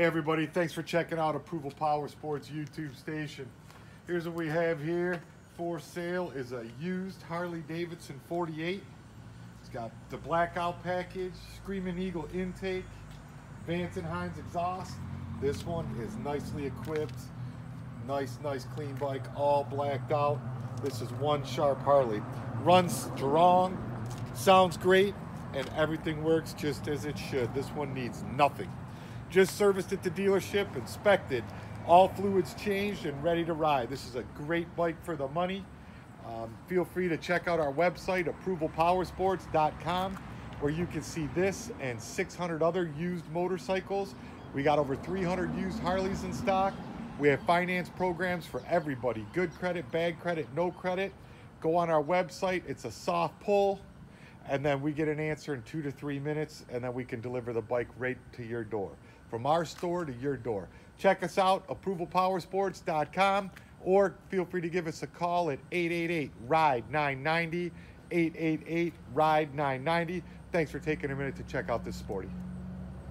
Hey everybody, thanks for checking out Approval Power Sports YouTube station. Here's what we have here for sale is a used Harley Davidson 48. It's got the blackout package, Screaming Eagle intake, Vance and Hines exhaust. This one is nicely equipped. Nice, nice clean bike, all blacked out. This is one sharp Harley. Runs strong, sounds great, and everything works just as it should. This one needs nothing. Just serviced at the dealership, inspected, all fluids changed and ready to ride. This is a great bike for the money. Um, feel free to check out our website, approvalpowersports.com, where you can see this and 600 other used motorcycles. We got over 300 used Harleys in stock. We have finance programs for everybody good credit, bad credit, no credit. Go on our website, it's a soft pull, and then we get an answer in two to three minutes, and then we can deliver the bike right to your door. From our store to your door. Check us out, approvalpowersports.com, or feel free to give us a call at 888 RIDE 990, 888 RIDE 990. Thanks for taking a minute to check out this sporty.